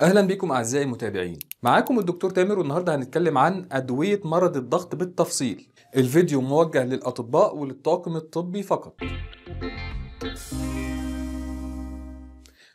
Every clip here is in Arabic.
أهلا بكم أعزائي المتابعين. معاكم الدكتور تامر والنهاردة هنتكلم عن أدوية مرض الضغط بالتفصيل. الفيديو موجه للأطباء وللطاقم الطبي فقط.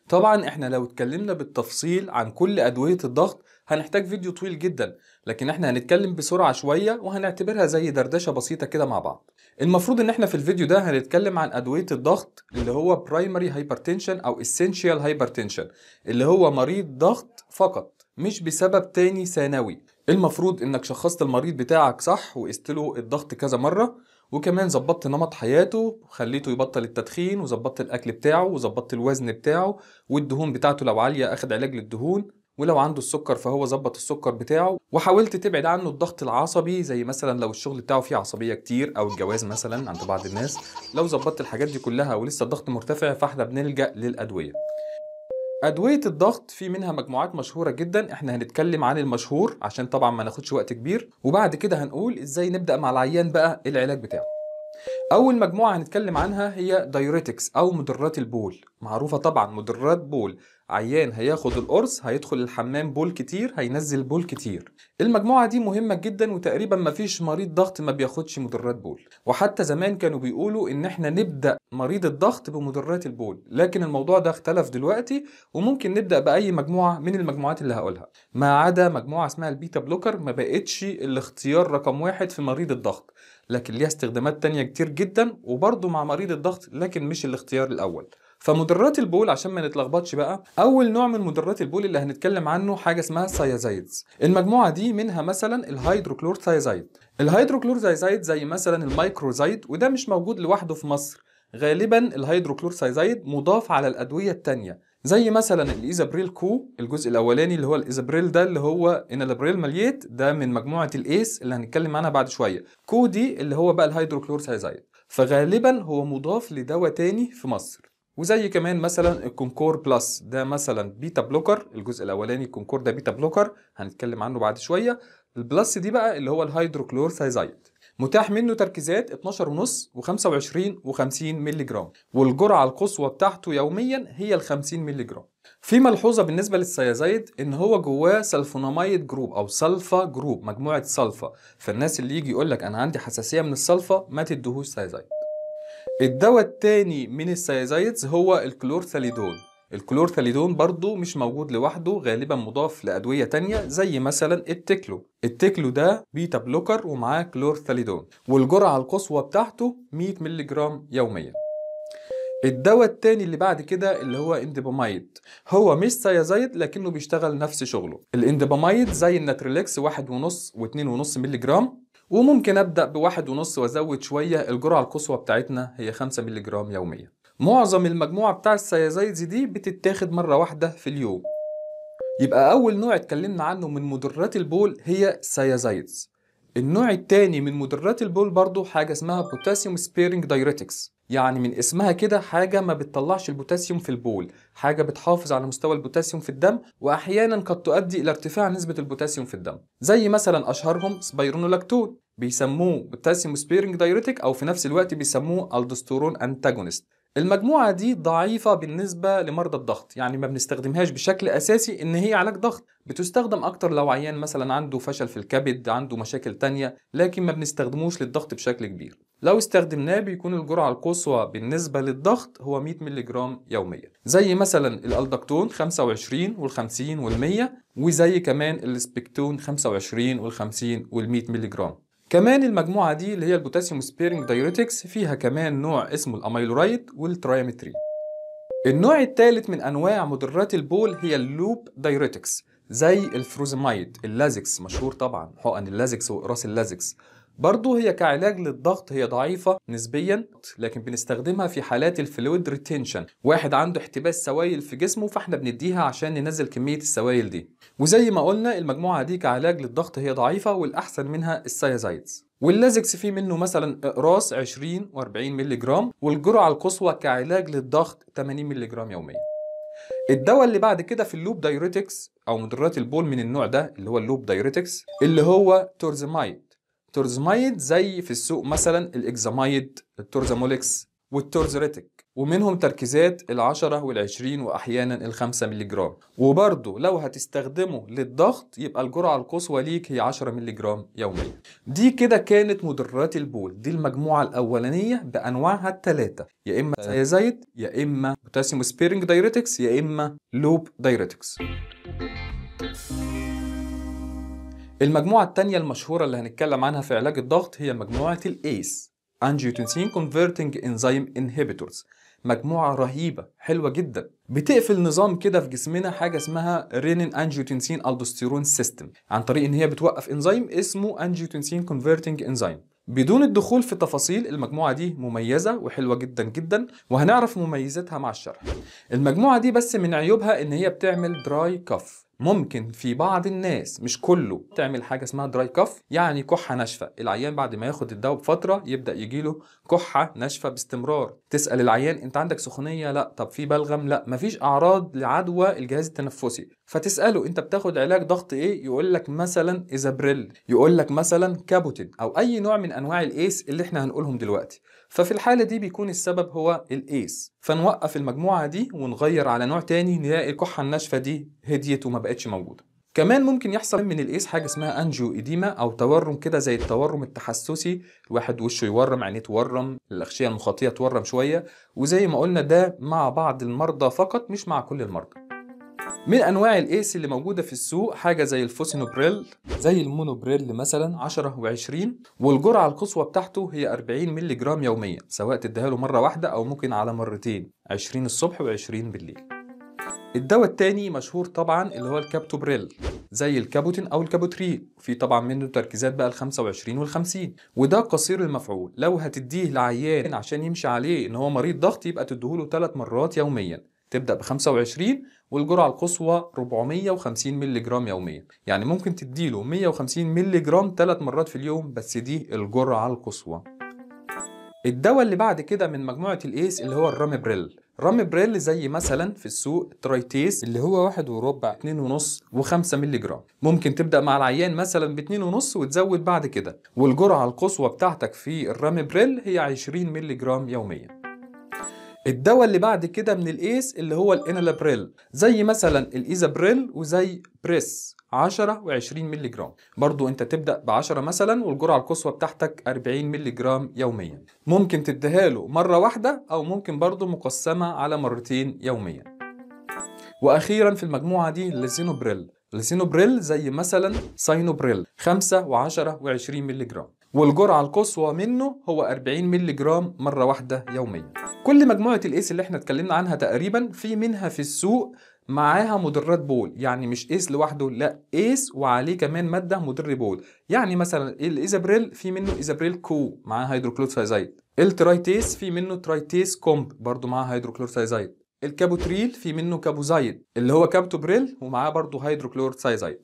طبعا إحنا لو اتكلمنا بالتفصيل عن كل أدوية الضغط هنحتاج فيديو طويل جدا لكن إحنا هنتكلم بسرعة شوية وهنعتبرها زي دردشة بسيطة كده مع بعض. المفروض إن إحنا في الفيديو ده هنتكلم عن أدوية الضغط اللي هو primary hypertension أو essential hypertension اللي هو مريض ضغط فقط مش بسبب تاني ثانوي. المفروض إنك شخصت المريض بتاعك صح وقست له الضغط كذا مرة وكمان ظبطت نمط حياته خليته يبطل التدخين وظبطت الأكل بتاعه وظبطت الوزن بتاعه والدهون بتاعته لو عالية أخد علاج للدهون. ولو عنده السكر فهو ظبط السكر بتاعه وحاولت تبعد عنه الضغط العصبي زي مثلا لو الشغل بتاعه فيه عصبية كتير أو الجواز مثلا عند بعض الناس. لو ظبطت الحاجات دي كلها ولسه الضغط مرتفع فاحنا بنلجأ للأدوية. أدوية الضغط في منها مجموعات مشهورة جدا إحنا هنتكلم عن المشهور عشان طبعا ما ناخدش وقت كبير وبعد كده هنقول إزاي نبدأ مع العيان بقى العلاج بتاعه. أول مجموعة هنتكلم عنها هي diuretics أو مدرات البول. معروفة طبعا مدرات بول. عيان هياخد القرص هيدخل الحمام بول كتير هينزل بول كتير. المجموعة دي مهمة جدا وتقريبا مفيش مريض ضغط ما بياخدش مدرات بول. وحتى زمان كانوا بيقولوا إن إحنا نبدأ مريض الضغط بمدرات البول. لكن الموضوع ده اختلف دلوقتي وممكن نبدأ بأي مجموعة من المجموعات اللي هقولها. ما عدا مجموعة اسمها ال beta blocker ما بقتش الاختيار رقم واحد في مريض الضغط. لكن ليها استخدامات تانية كتير جدا وبرضه مع مريض الضغط لكن مش الاختيار الأول. فمدرات البول عشان ما نتلخبطش بقى أول نوع من مدرات البول اللي هنتكلم عنه حاجة اسمها thiazides المجموعة دي منها مثلا ال hydrochlorothiazide ال hydrochlorothiazide زي مثلا المايكروزايد وده مش موجود لوحده في مصر. غالبا ال hydrochlorothiazide مضاف على الأدوية التانية. زي مثلا الإيزابريل كو الجزء الأولاني اللي هو الإيزابريل ده اللي هو enalapril maleate ده من مجموعة ال ACE اللي هنتكلم عنها بعد شوية. كو دي اللي هو بقى ال hydrochlorothiazide فغالبا هو مضاف لدواء تاني في مصر. وزي كمان مثلا الكونكور بلس ده مثلا beta blocker الجزء الأولاني الكونكور ده beta blocker هنتكلم عنه بعد شوية. البلس دي بقى اللي هو ال hydrochlorothiazide متاح منه تركيزات 12 ونص و25 و50 مللي جرام. والجرعة القصوى بتاعته يوميا هي ال 50 مللي جرام. في ملحوظة بالنسبة لل thiazide إن هو جواه sulfonamide group أو sulfa group مجموعة سلفا. فالناس اللي يجي يقول لك أنا عندي حساسية من السلفا ما تدهوش thiazide الدواء التاني من ال thiazides هو ال chlorthalidone. ال chlorthalidone برضو مش موجود لوحده غالبا مضاف لأدوية تانية زي مثلا التكلو. التكلو ده beta blocker ومعاه chlorthalidone والجرعة القصوى بتاعته 100 مللي جرام يوميا. الدواء التاني اللي بعد كده اللي هو indapamide هو مش thiazide لكنه بيشتغل نفس شغله. ال indapamide زي الناتريلكس واحد ونص واتنين ونص مللي جرام وممكن أبدأ بواحد ونص وأزود شوية. الجرعة القصوى بتاعتنا هي 5 مللي جرام يوميا. معظم المجموعة بتاع ال thiazides دي بتتاخد مرة واحدة في اليوم. يبقى أول نوع اتكلمنا عنه من مدرات البول هي ال thiazides النوع التاني من مدرات البول برضو حاجة اسمها potassium sparing diuretics يعني من اسمها كده حاجة ما بتطلعش البوتاسيوم في البول. حاجة بتحافظ على مستوى البوتاسيوم في الدم وأحيانا قد تؤدي إلى ارتفاع نسبة البوتاسيوم في الدم. زي مثلا أشهرهم spironolactone بيسموه potassium sparing diuretic أو في نفس الوقت بيسموه aldosterone antagonist المجموعة دي ضعيفة بالنسبة لمرضى الضغط يعني ما بنستخدمهاش بشكل أساسي إن هي علاج ضغط. بتستخدم أكتر لو عيان مثلا عنده فشل في الكبد عنده مشاكل تانية لكن ما بنستخدموش للضغط بشكل كبير. لو استخدمناه بيكون الجرعة القصوى بالنسبة للضغط هو 100 مللي جرام يوميا. زي مثلا الألدكتون 25 وال50 وال100 وزي كمان السبكتون 25 وال50 وال100 مللي جرام كمان المجموعة دي اللي هي ال potassium sparing diuretics فيها كمان نوع اسمه ال amiloride وال triamterene النوع الثالث من أنواع مدرات البول هي ال loop diuretics زي ال furosemide اللازكس مشهور طبعا حقن اللازكس واقراص اللازكس. برضه هي كعلاج للضغط هي ضعيفة نسبيا لكن بنستخدمها في حالات ال fluid retention واحد عنده احتباس سوائل في جسمه فاحنا بنديها عشان ننزل كمية السوائل دي. وزي ما قلنا المجموعة دي كعلاج للضغط هي ضعيفة والأحسن منها ال thiazides واللازكس فيه منه مثلا أقراص 20 و40 مللي جرام والجرعة القصوى كعلاج للضغط 80 مللي جرام يوميا. الدواء اللي بعد كده في ال loop diuretics أو مدرات البول من النوع ده اللي هو ال loop diuretics اللي هو torsemide torsemide زي في السوق مثلا الإكزامايد التورزاموليكس والتورزريتك ومنهم تركيزات العشرة والعشرين وأحيانا الخمسة ملي جرام وبرضه لو هتستخدمه للضغط يبقى الجرعة القصوى ليك هي 10 ملي جرام يوميا. دي كده كانت مدرات البول. دي المجموعة الأولانية بأنواعها الثلاثة يا إما thiazide يا إما potassium sparing diuretics يا إما loop diuretics المجموعة التانية المشهورة اللي هنتكلم عنها في علاج الضغط هي مجموعة ال ACE Angiotensin Converting Enzyme Inhibitors. مجموعة رهيبة حلوة جدا. بتقفل نظام كده في جسمنا حاجة اسمها renin angiotensin aldosterone system عن طريق إن هي بتوقف انزيم اسمه angiotensin converting enzyme بدون الدخول في تفاصيل المجموعة دي مميزة وحلوة جدا جدا وهنعرف مميزاتها مع الشرح. المجموعة دي بس من عيوبها إن هي بتعمل dry cough ممكن في بعض الناس مش كله تعمل حاجة اسمها dry cough يعني كحة ناشفة. العيان بعد ما ياخد الدواء بفترة يبدأ يجيله كحة ناشفة باستمرار. تسأل العيان أنت عندك سخونية؟ لا. طب في بلغم؟ لا. مفيش أعراض لعدوى الجهاز التنفسي. فتسأله أنت بتاخد علاج ضغط إيه؟ يقول لك مثلا Ezapril يقول لك مثلا Capoten أو أي نوع من أنواع ال ACE اللي إحنا هنقولهم دلوقتي. ففي الحالة دي بيكون السبب هو ال ACE. فنوقف المجموعة دي ونغير على نوع تاني نلاقي الكحة الناشفة دي هديت وما بقتش موجودة. كمان ممكن يحصل من ال ACE حاجة اسمها angioedema أو تورم كده زي التورم التحسسي. الواحد وشه يورم عينيه تورم الأغشية المخاطية تورم شوية. وزي ما قلنا ده مع بعض المرضى فقط مش مع كل المرضى. من أنواع ال ACE اللي موجودة في السوق حاجة زي ال fosinopril زي ال Monopril مثلا 10 و20 والجرعة القصوى بتاعته هي 40 مللي جرام يوميا سواء تديها له مرة واحدة أو ممكن على مرتين 20 الصبح و20 بالليل. الدواء التاني مشهور طبعا اللي هو الكابتوبريل زي ال Capoten أو ال Capotril في طبعا منه تركيزات بقى ال 25 وال 50 وده قصير المفعول لو هتديه لعيان عشان يمشي عليه إن هو مريض ضغط يبقى تديهوله ثلاث مرات يوميا. تبدأ ب 25 والجرعة القصوى 450 مللي جرام يوميا. يعني ممكن تديله 150 مللي جرام ثلاث مرات في اليوم بس دي الجرعة القصوى. الدواء اللي بعد كده من مجموعة ال ACE اللي هو ال ramipril. ramipril زي مثلا في السوق Tritace اللي هو واحد وربع اتنين ونص وخمسة مللي جرام ممكن تبدأ مع العيان مثلا باتنين ونص وتزود بعد كده. والجرعة القصوى بتاعتك في ال ramipril هي 20 مللي جرام يوميا. الدواء اللي بعد كده من ال ACE اللي هو ال enalapril زي مثلا ال Ezapril وزي بريس 10 و20 مللي جرام برضو أنت تبدأ ب 10 مثلا والجرعة القصوى بتاعتك 40 مللي جرام يوميا. ممكن تديها له مرة واحدة أو ممكن برضو مقسمة على مرتين يوميا. وأخيرا في المجموعة دي ال lisinopril ال lisinopril زي مثلا Sinopril 5 و10 و20 مللي جرام والجرعة القصوى منه هو 40 مللي جرام مرة واحدة يوميا. كل مجموعة ال ACE اللي إحنا اتكلمنا عنها تقريبا في منها في السوق معاها مدرات بول. يعني مش ACE لوحده لا ACE وعليه كمان مادة مدر بول. يعني مثلا ال Ezapril في منه Ezapril Co معاه hydrochlorothiazide ال Tritace في منه Tritace Comp برضو معاه hydrochlorothiazide ال Capotril في منه Capozide اللي هو كابتوبريل ومعاه برضو hydrochlorothiazide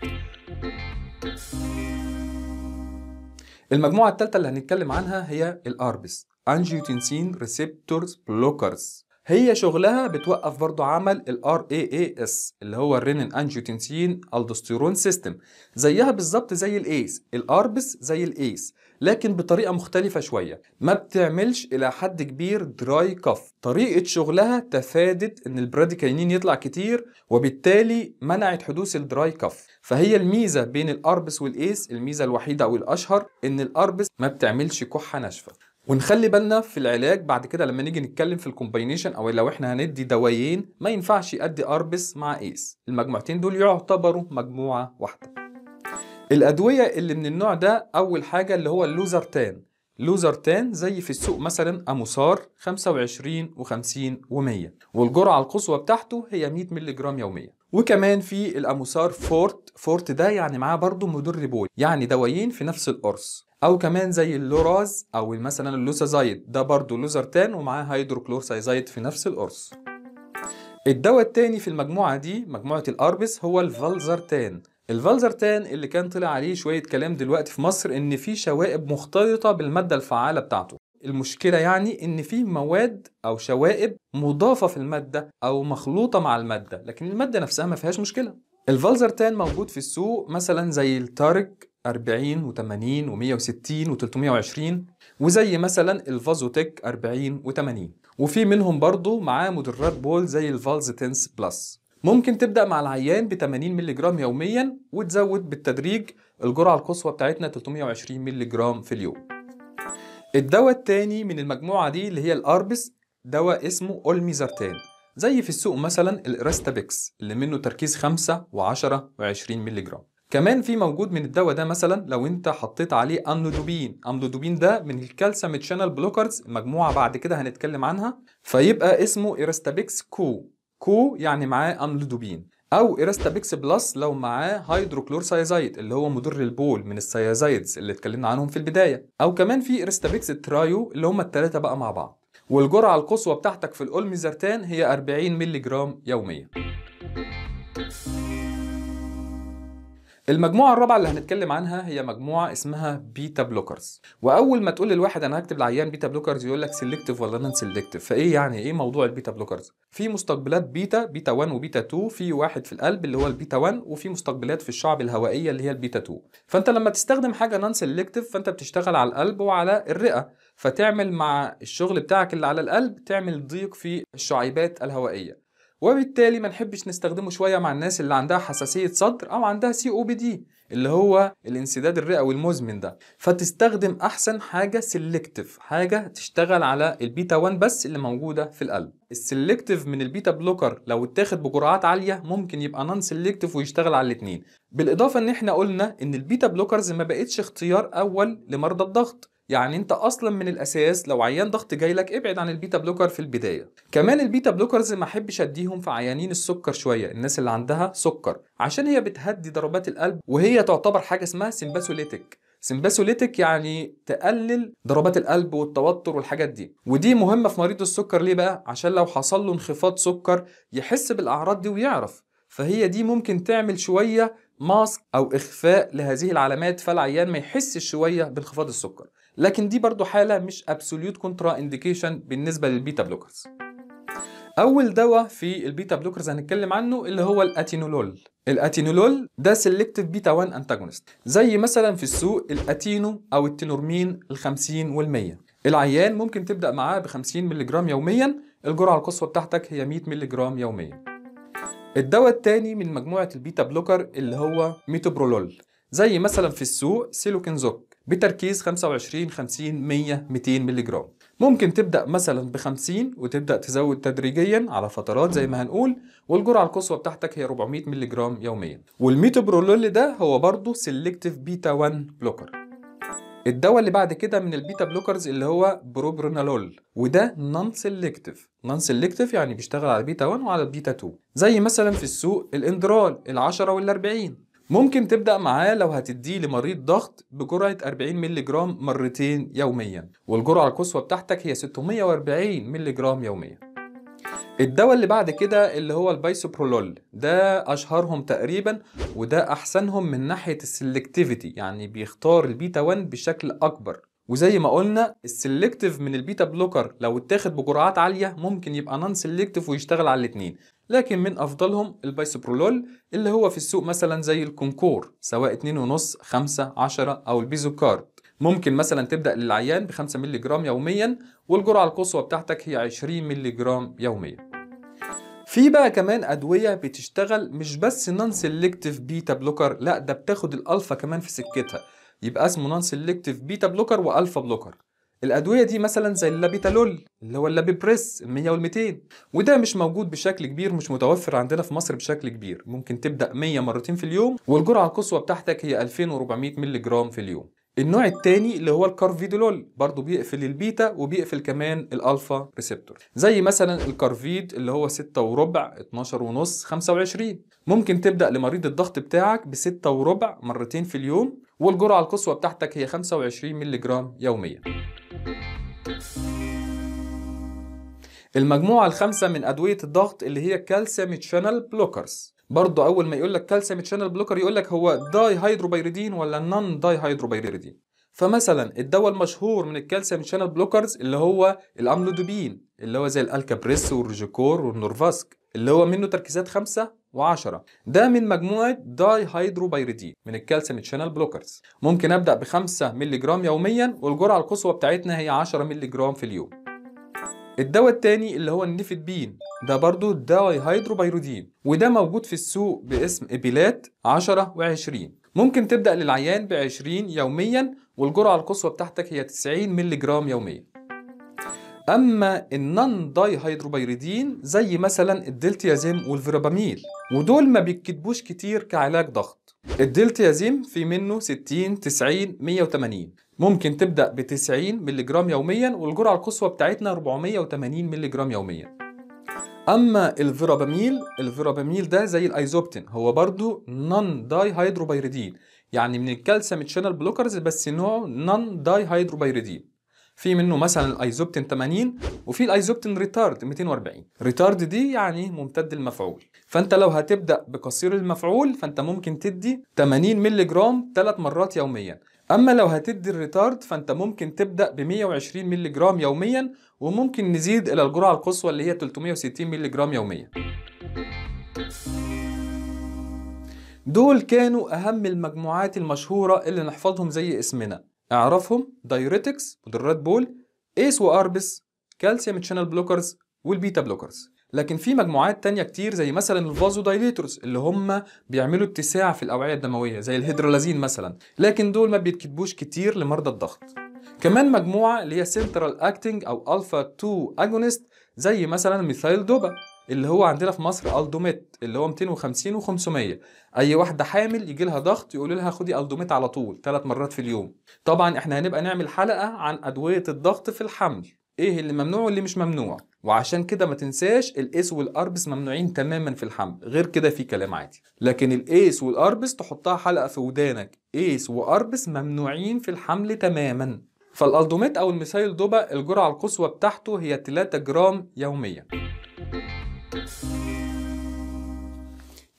المجموعة الثالثة اللي هنتكلم عنها هي ال ARBs angiotensin receptors blockers هي شغلها بتوقف برضو عمل ال RAAS اللي هو ال renin angiotensin aldosterone system زيها بالظبط زي ال ACE ال ARBs زي ال ACE لكن بطريقة مختلفة شوية. ما بتعملش إلى حد كبير dry cough طريقة شغلها تفادت إن ال bradykinin يطلع كتير وبالتالي منعت حدوث ال dry cough فهي الميزة بين ال ARBs وال ACE الميزة الوحيدة أو الأشهر إن ال ARBs ما بتعملش كحة ناشفة. ونخلي بالنا في العلاج بعد كده لما نيجي نتكلم في ال combination أو لو إحنا هندي دوايين ما ينفعش ادي ARBs مع ACE. المجموعتين دول يعتبروا مجموعة واحدة. الأدوية اللي من النوع ده أول حاجة اللي هو ال losartan. losartan زي في السوق مثلا Amosar 25 و50 و100 والجرعة القصوى بتاعته هي 100 مللي جرام يوميا. وكمان في ال Amosar Forte. Forte ده يعني معاه برضه مدر بول يعني دوايين في نفس القرص. أو كمان زي اللوراز أو مثلا ال Losazide. ده برضه لوزرتان ومعاه hydrochlorothiazide في نفس القرص. الدواء التاني في المجموعة دي مجموعة ال ARBs هو ال valsartan ال valsartan اللي كان طلع عليه شوية كلام دلوقتي في مصر إن في شوائب مختلطة بالمادة الفعالة بتاعته. المشكلة يعني إن في مواد أو شوائب مضافة في المادة أو مخلوطة مع المادة لكن المادة نفسها ما فيهاش مشكلة. ال valsartan موجود في السوق مثلا زي ال Tareg 40 و80 و160 و320 وزي مثلا ال Vasotec 40 و80 وفي منهم برضو معاه مدرات بول زي ال Valsatens Plus. ممكن تبدأ مع العيان ب 80 ملغ يوميا وتزود بالتدريج الجرعة القصوى بتاعتنا 320 ملغ في اليوم. الدواء التاني من المجموعة دي اللي هي ال ARBs دواء اسمه olmesartan زي في السوق مثلا ال Erastapex اللي منه تركيز 5 و10 و20 ملغ كمان في موجود من الدواء ده مثلا لو انت حطيت عليه amlodipine amlodipine ده من ال calcium channel blockers مجموعه بعد كده هنتكلم عنها. فيبقى اسمه Erastapex Co Co يعني معاه amlodipine أو Erastapex Plus لو معاه hydrochlorothiazide اللي هو مدر البول من ال thiazides اللي اتكلمنا عنهم في البداية. أو كمان في Erastapex Trio اللي هم الثلاثه بقى مع بعض. والجرعة القصوى بتاعتك في ال olmesartan هي 40 مللي جرام يوميا. المجموعة الرابعة اللي هنتكلم عنها هي مجموعة اسمها beta blockers. وأول ما تقول للواحد أنا هكتب العيان beta blockers يقول لك selective ولا non selective فإيه يعني؟ إيه موضوع ال beta blockers؟ في مستقبلات beta beta 1 وبيتا 2 في واحد في القلب اللي هو البيتا 1 وفي مستقبلات في الشعب الهوائية اللي هي البيتا 2 فأنت لما تستخدم حاجة non-selective فأنت بتشتغل على القلب وعلى الرئة. فتعمل مع الشغل بتاعك اللي على القلب تعمل ضيق في الشعيبات الهوائية. وبالتالي ما نحبش نستخدمه شوية مع الناس اللي عندها حساسية صدر أو عندها COPD اللي هو الانسداد الرئوي المزمن ده. فتستخدم أحسن حاجة selective حاجة تشتغل على البيتا 1 بس اللي موجودة في القلب. ال selective من ال beta blocker لو اتاخد بجرعات عالية ممكن يبقى non-selective ويشتغل على الاثنين بالإضافة إن إحنا قلنا إن ال beta blockers ما بقتش اختيار أول لمرضى الضغط. يعني انت أصلا من الاساس لو عيان ضغط جاي لك ابعد عن ال beta blocker في البداية. كمان ال beta blockers ما احبش اديهم في عيانين السكر شوية الناس اللي عندها سكر. عشان هي بتهدي ضربات القلب وهي تعتبر حاجة اسمها sympatholytic sympatholytic يعني تقلل ضربات القلب والتوتر والحاجات دي. ودي مهمة في مريض السكر ليه بقى؟ عشان لو حصل له انخفاض سكر يحس بالأعراض دي ويعرف. فهي دي ممكن تعمل شوية mask أو إخفاء لهذه العلامات فالعيان ما يحسش شوية بانخفاض السكر. لكن دي برضو حالة مش absolute contraindication بالنسبة لل beta blockers أول دواء في ال beta blockers هنتكلم عنه اللي هو ال atenolol. ال atenolol ده selective beta 1 antagonist زي مثلا في السوق الأتينو أو التينورمين ال 50 وال 100 العيان ممكن تبدأ معاه ب 50 ملغ يوميا. الجرعة القصوى بتاعتك هي 100 ملغ يوميا. الدواء الثاني من مجموعة ال beta blocker اللي هو metoprolol. زي مثلا في السوق سيلوكين زوك بتركيز 25 50 100 200 ملغ ممكن تبدأ مثلا ب 50 وتبدأ تزود تدريجيا على فترات زي ما هنقول والجرعة القصوى بتاعتك هي 400 ملغ يوميا. وال metoprolol ده هو برضه selective beta 1 blocker الدواء اللي بعد كده من ال beta blocker ز اللي هو بروبرونالول وده non-selective non-selective يعني بيشتغل على بيتا 1 وعلى بيتا 2 زي مثلا في السوق الاندرال ال10 وال40 ممكن تبدأ معاه لو هتديه لمريض ضغط بجرعة 40 ملغ مرتين يوميا والجرعة القصوى بتاعتك هي 640 ملغ يوميا. الدواء اللي بعد كده اللي هو البايسوبرولول ده أشهرهم تقريبا وده أحسنهم من ناحية ال selectivity يعني بيختار البيتا 1 بشكل أكبر. وزي ما قلنا ال selective من ال beta blocker لو اتاخد بجرعات عالية ممكن يبقى non-selective ويشتغل على الاثنين لكن من أفضلهم البايسوبرولول اللي هو في السوق مثلا زي الكونكور سواء 2.5 5 10 أو البيزوكارد ممكن مثلا تبدأ للعيان ب 5 ملغ يوميا والجرعة القصوى بتاعتك هي 20 ملغ يوميا. في بقى كمان أدوية بتشتغل مش بس non-selective beta blocker لا ده بتاخد الألفا كمان في سكتها. يبقى اسمه non-selective beta blocker و alpha blocker الأدوية دي مثلا زي اللابيتالول اللي هو اللابيبريس ال 100 وال 200 وده مش موجود بشكل كبير مش متوفر عندنا في مصر بشكل كبير. ممكن تبدأ 100 مرتين في اليوم والجرعة القصوى بتاعتك هي 2400 ملغ في اليوم. النوع الثاني اللي هو الكارفيدولول برضه بيقفل البيتا وبيقفل كمان ال alpha receptor. زي مثلا الكارفيد اللي هو 6 وربع 12 ونص 25 ممكن تبدأ لمريض الضغط بتاعك ب 6 وربع مرتين في اليوم والجرعة القصوى بتاعتك هي 25 ملغ يوميا. المجموعة الخامسة من أدوية الضغط اللي هي calcium channel blockers برضه أول ما يقول لك calcium channel blocker يقول لك هو dihydropyridine ولا non-dihydropyridine فمثلا الدواء المشهور من ال calcium channel blockers اللي هو ال amlodipine اللي هو زي الالكابريس والريجيكور والنورفاسك اللي هو منه تركيزات 5 و10 ده من مجموعة dihydropyridine من ال calcium channel blockers ممكن أبدأ ب 5 ملغ يوميا والجرعة القصوى بتاعتنا هي 10 ملغ في اليوم. الدواء التاني اللي هو ال nifedipine ده برضو dihydropyridine وده موجود في السوق باسم إبيلات 10 و20 ممكن تبدأ للعيان ب 20 يوميا والجرعة القصوى بتاعتك هي 90 مللي يوميا. أما ال non-dihydropyridine زي مثلا ال diltiazem وال verapamil ودول ما بيتكتبوش كتير كعلاج ضغط. ال diltiazem في منه 60 90 180 ممكن تبدأ ب 90 مللي جرام يوميا والجرعة القصوى بتاعتنا 480 مللي جرام يوميا. أما ال verapamil ال verapamil ده زي الأيزوبتين هو برضو non-dihydropyridine يعني من ال calcium channel blockers بس نوعه non-dihydropyridine في منه مثلا الايزوبتين 80 وفي الايزوبتين retard 240 retard دي يعني ممتد المفعول. فانت لو هتبدأ بقصير المفعول فانت ممكن تدي 80 مللي جرام 3 مرات يوميا. أما لو هتدي ال retard فانت ممكن تبدأ ب 120 مللي جرام يوميا وممكن نزيد إلى الجرعة القصوى اللي هي 360 مللي جرام يوميا. دول كانوا أهم المجموعات المشهورة اللي نحفظهم زي اسمنا. أعرفهم diuretics مدرات بول ACE و ARBs calcium channel blockers وال beta blockers لكن في مجموعات تانية كتير زي مثلا ال vasodilators اللي هم بيعملوا اتساع في الأوعية الدموية زي ال hydralazine مثلا. لكن دول ما بيتكتبوش كتير لمرضى الضغط. كمان مجموعة اللي هي central acting أو ألفا 2 agonist زي مثلا methyldopa. اللي هو عندنا في مصر Aldomet اللي هو 250 و500 أي واحدة حامل يجي لها ضغط يقولوا لها خدي Aldomet على طول ثلاث مرات في اليوم. طبعا إحنا هنبقى نعمل حلقة عن أدوية الضغط في الحمل. إيه اللي ممنوع واللي مش ممنوع؟ وعشان كده ما تنساش ال ACE وال ARBs ممنوعين تماما في الحمل. غير كده في كلام عادي. لكن ال ACE وال ARBs تحطها حلقة في ودانك. ACE و ARBs ممنوعين في الحمل تماما. فال Aldomet أو ال methyldopa الجرعة القصوى بتاعته هي 3 جرام يوميا.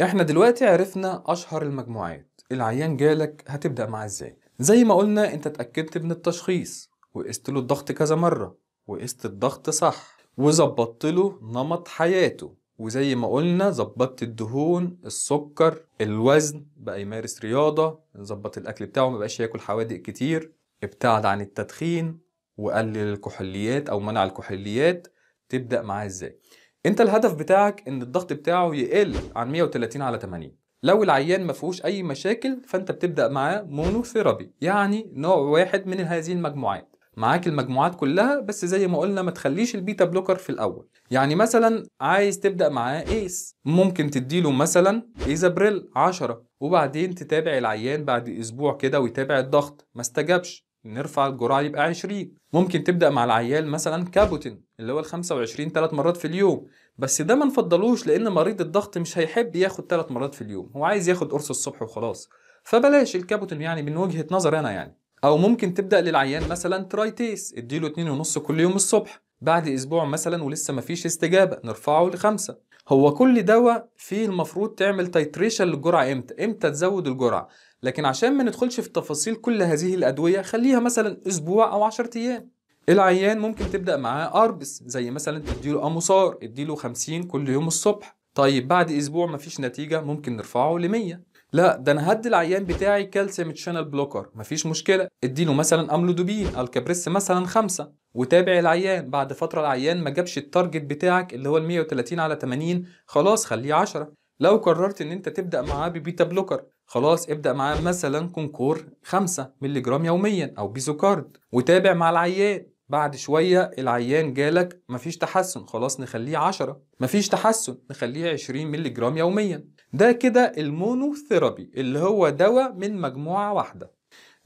إحنا دلوقتي عرفنا أشهر المجموعات. العيان جالك هتبدأ معاه إزاي؟ زي ما قلنا أنت اتأكدت من التشخيص وقست له الضغط كذا مرة وقست الضغط صح وظبطت له نمط حياته. وزي ما قلنا ظبطت الدهون السكر الوزن بقى يمارس رياضة ظبط الأكل بتاعه ما بقاش ياكل حوادق كتير ابتعد عن التدخين وقلل الكحوليات أو منع الكحوليات تبدأ معاه إزاي؟ انت الهدف بتاعك ان الضغط بتاعه يقل عن 130 على 80 لو العيان ما فيهوش أي مشاكل فأنت بتبدأ معاه monotherapy يعني نوع واحد من هذه المجموعات. معاك المجموعات كلها بس زي ما قلنا ما تخليش ال beta blocker في الأول. يعني مثلا عايز تبدأ معاه ACE ممكن تديله مثلا Ezapril 10 وبعدين تتابع العيان بعد أسبوع كده ويتابع الضغط. ما استجابش نرفع الجرعة يبقى 20 ممكن تبدأ مع العيان مثلا Capoten اللي هو ال 25 ثلاث مرات في اليوم. بس ده ما نفضلوش لأن مريض الضغط مش هيحب ياخد ثلاث مرات في اليوم. هو عايز ياخد قرص الصبح وخلاص. فبلاش ال Capoten يعني من وجهة نظري أنا يعني. أو ممكن تبدأ للعيان مثلا Tritace اديله 2.5 كل يوم الصبح. بعد أسبوع مثلا ولسه مفيش استجابة نرفعه لخمسة. هو كل دواء فيه المفروض تعمل titration للجرعة إمتى؟ إمتى تزود الجرعة؟ لكن عشان ما ندخلش في تفاصيل كل هذه الأدوية خليها مثلا أسبوع أو 10 أيام. العيان ممكن تبدأ معاه ARBs زي مثلا تديله Amosar اديله 50 كل يوم الصبح. طيب بعد أسبوع مفيش نتيجة ممكن نرفعه ل 100 لا ده أنا هدي العيان بتاعي calcium channel blocker مفيش مشكلة. اديله مثلا amlodipine Alkapress مثلا خمسة. وتابع العيان بعد فترة العيان ما جابش ال target بتاعك اللي هو ال 130 على 80 خلاص خليه 10 لو قررت إن أنت تبدأ معاه ب beta blocker خلاص ابدأ معاه مثلا Concor 5 مللي جرام يوميا أو Bisocard وتابع مع العيان. بعد شوية العيان جالك مفيش تحسن خلاص نخليه 10 مفيش تحسن نخليه 20 مللي جرام يوميا. ده كده ال monotherapy اللي هو دواء من مجموعة واحدة.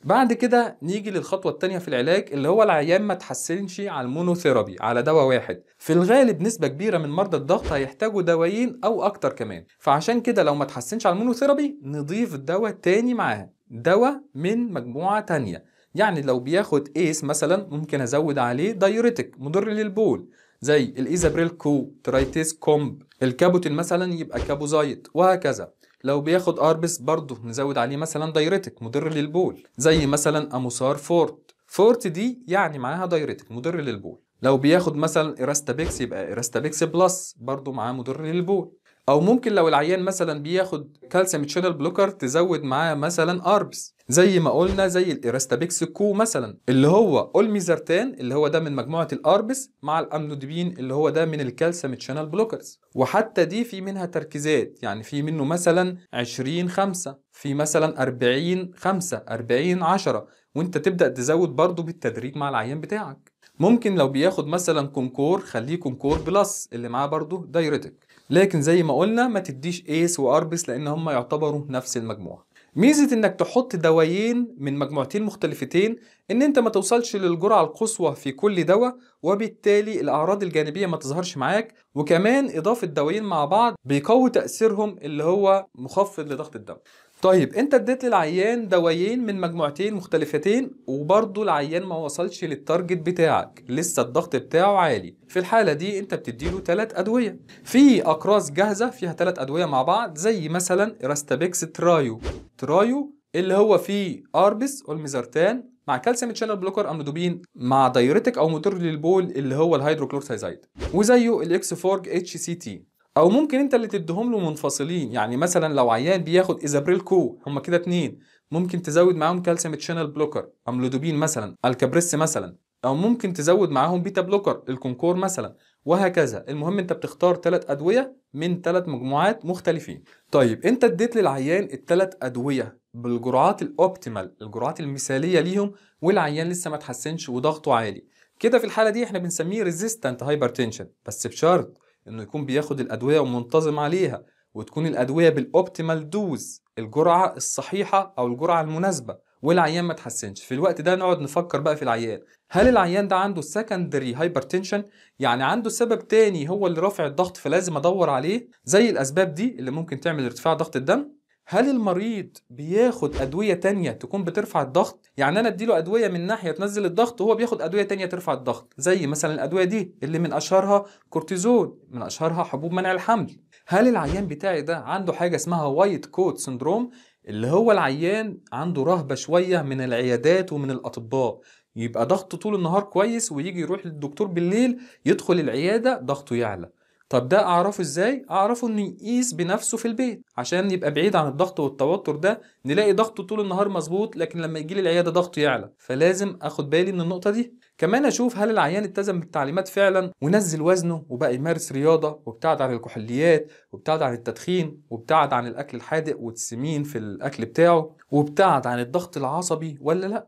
بعد كده نيجي للخطوة التانية في العلاج اللي هو العيان ما تحسنش على ال monotherapy على دواء واحد. في الغالب نسبة كبيرة من مرضى الضغط هيحتاجوا دوايين أو أكتر كمان. فعشان كده لو ما تحسنش على ال monotherapy نضيف دواء تاني معاه دواء من مجموعة تانية. يعني لو بياخد ACE مثلا ممكن أزود عليه diuretic مدر للبول. زي ال Ezapril Co Tritace Comb ال Capoten مثلا يبقى Capozide وهكذا. لو بياخد ARBs برضه نزود عليه مثلا diuretic مدر للبول. زي مثلا Amosar Forte Forte دي يعني معاها diuretic مدر للبول. لو بياخد مثلا Erastapex يبقى Erastapex Plus برضه معاه مدر للبول. أو ممكن لو العيان مثلا بياخد calcium channel blocker تزود معاه مثلا ARBs زي ما قلنا زي ال Erastapex Co مثلا اللي هو olmesartan اللي هو ده من مجموعة ال ARBs مع ال amlodipine اللي هو ده من ال calcium channel blockers وحتى دي في منها تركيزات يعني في منه مثلا 20 5 في مثلا 40 5 40 10 وانت تبدأ تزود برضه بالتدريج مع العيان بتاعك. ممكن لو بياخد مثلا Concor خليه Concor Plus اللي معاه برضه diuretic لكن زي ما قلنا ما تديش ACE و ARBs لأن هم يعتبروا نفس المجموعة. ميزة إنك تحط دوايين من مجموعتين مختلفتين إن أنت ما توصلش للجرعة القصوى في كل دواء وبالتالي الأعراض الجانبية ما تظهرش معاك وكمان إضافة دوايين مع بعض بيقوي تأثيرهم اللي هو مخفض لضغط الدم. طيب انت اديت للعيان دوايين من مجموعتين مختلفتين وبرضه العيان ما وصلش لل target بتاعك. لسه الضغط بتاعه عالي. في الحالة دي انت بتديله ثلاث أدوية. في أقراص جاهزة فيها ثلاث أدوية مع بعض زي مثلا Erastapex Trio Trio اللي هو فيه ARBs olmesartan مع calcium channel blocker amlodipine مع diuretic أو مدر للبول اللي هو ال hydrochlorothiazide وزيه ال Exforge HCT أو ممكن أنت اللي تديهم له منفصلين. يعني مثلا لو عيان بياخد Ezapril Co هما كده اتنين ممكن تزود معاهم calcium channel blocker amlodipine مثلا Alkapress مثلا أو ممكن تزود معاهم beta blocker ال Concor مثلا وهكذا. المهم أنت بتختار ثلاث أدوية من ثلاث مجموعات مختلفين. طيب أنت اديت للعيان الثلاث أدوية بالجرعات ال optimal الجرعات المثالية ليهم والعيان لسه ما تحسنش وضغطه عالي. كده في الحالة دي إحنا بنسميه resistant hypertension بس بشرط إنه يكون بياخد الأدوية ومنتظم عليها وتكون الأدوية بال optimal dose الجرعة الصحيحة أو الجرعة المناسبة والعيان ما تحسنش. في الوقت ده نقعد نفكر بقى في العيان. هل العيان ده عنده secondary hypertension يعني عنده سبب تاني هو اللي رافع الضغط فلازم أدور عليه؟ زي الأسباب دي اللي ممكن تعمل ارتفاع ضغط الدم؟ هل المريض بياخد أدوية تانية تكون بترفع الضغط؟ يعني أنا أديله أدوية من ناحية تنزل الضغط وهو بياخد أدوية تانية ترفع الضغط. زي مثلا الأدوية دي اللي من أشهرها كورتيزون من أشهرها حبوب منع الحمل. هل العيان بتاعي ده عنده حاجة اسمها white coat syndrome؟ اللي هو العيان عنده رهبة شوية من العيادات ومن الأطباء. يبقى ضغطه طول النهار كويس ويجي يروح للدكتور بالليل يدخل العيادة ضغطه يعلى. طب ده أعرفه إزاي؟ أعرفه إنه يقيس بنفسه في البيت عشان يبقى بعيد عن الضغط والتوتر ده نلاقي ضغطه طول النهار مظبوط لكن لما يجي لي العيادة ضغطه يعلى. فلازم آخد بالي من النقطة دي. كمان أشوف هل العيان التزم بالتعليمات فعلا ونزل وزنه وبقى يمارس رياضة وابتعد عن الكحوليات وابتعد عن التدخين وابتعد عن الأكل الحادق والسمين في الأكل بتاعه وابتعد عن الضغط العصبي ولا لأ.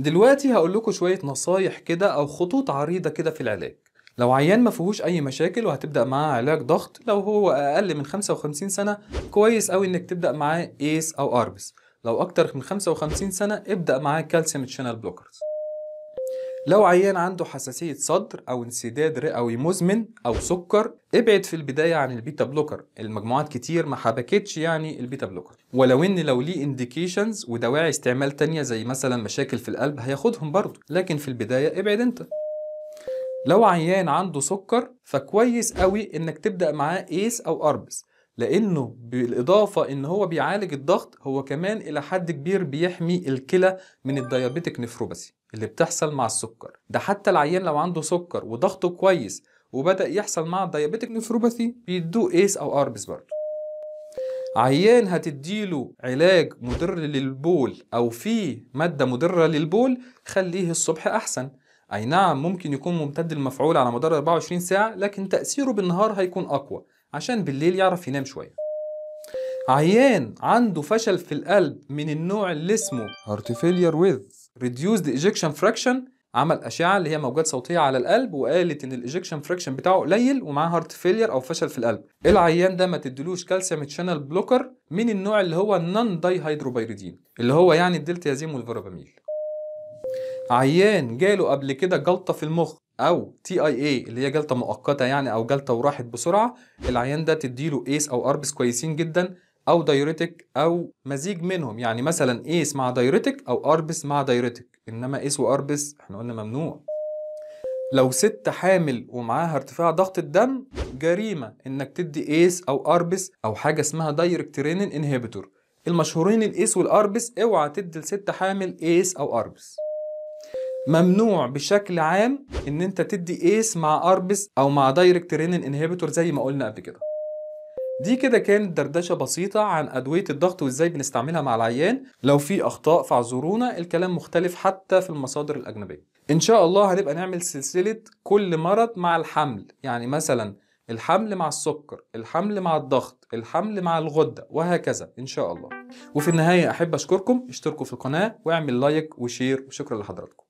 دلوقتي هقول لكم شوية نصايح كده أو خطوط عريضة كده في العلاج. لو عيان ما فيهوش أي مشاكل وهتبدأ معاه علاج ضغط لو هو أقل من 55 سنة كويس أوي إنك تبدأ معاه ACE أو ARBs لو أكتر من 55 سنة ابدأ معاه calcium channel blockers لو عيان عنده حساسية صدر أو انسداد رئوي مزمن أو سكر ابعد في البداية عن ال beta blocker. المجموعات كتير ما حبكتش يعني ال beta blocker. ولو إن لو ليه indications ودواعي استعمال تانية زي مثلا مشاكل في القلب هياخدهم برضه. لكن في البداية ابعد أنت. لو عيان عنده سكر فكويس قوي إنك تبدأ معاه ACE أو ARBs لأنه بالإضافة إن هو بيعالج الضغط هو كمان إلى حد كبير بيحمي الكلى من ال diabetic nephropathy اللي بتحصل مع السكر. ده حتى العيان لو عنده سكر وضغطه كويس وبدأ يحصل مع ال diabetic nephropathy بيدوه ACE أو ARBs برضه. عيان هتديله علاج مدر للبول أو فيه مادة مدرة للبول خليه الصبح أحسن. أي نعم ممكن يكون ممتد المفعول على مدار 24 ساعة لكن تأثيره بالنهار هيكون أقوى عشان بالليل يعرف ينام شوية. عيان عنده فشل في القلب من النوع اللي اسمه heart failure with reduced ejection fraction عمل أشعة اللي هي موجات صوتية على القلب وقالت إن ال ejection fraction بتاعه قليل ومعاه heart failure أو فشل في القلب. العيان ده ما تديلوش calcium channel blocker من النوع اللي هو non-dihydropyridine اللي هو يعني ال diltiazem وال verapamil. عيان جاله قبل كده جلطة في المخ أو TIA اللي هي جلطة مؤقتة يعني أو جلطة وراحت بسرعة العيان ده تديله ACE أو ARBs كويسين جدا أو diuretic أو مزيج منهم. يعني مثلا ACE مع diuretic أو ARBs مع diuretic إنما ACE و ARBs إحنا قلنا ممنوع. لو ست حامل ومعاها ارتفاع ضغط الدم جريمة إنك تدي ACE أو ARBs أو حاجة اسمها direct renin inhibitor المشهورين ال ACE وال ARBs أوعى تدي لست حامل ACE أو ARBs. ممنوع بشكل عام إن أنت تدي ACE مع ARBs أو مع direct renin inhibitor زي ما قلنا قبل كده. دي كده كانت دردشة بسيطة عن أدوية الضغط وإزاي بنستعملها مع العيان. لو في أخطاء فاعذرونا الكلام مختلف حتى في المصادر الأجنبية. إن شاء الله هنبقى نعمل سلسلة كل مرض مع الحمل. يعني مثلا الحمل مع السكر الحمل مع الضغط الحمل مع الغدة وهكذا إن شاء الله. وفي النهاية أحب أشكركم اشتركوا في القناة واعمل like و share وشكرا لحضراتكم.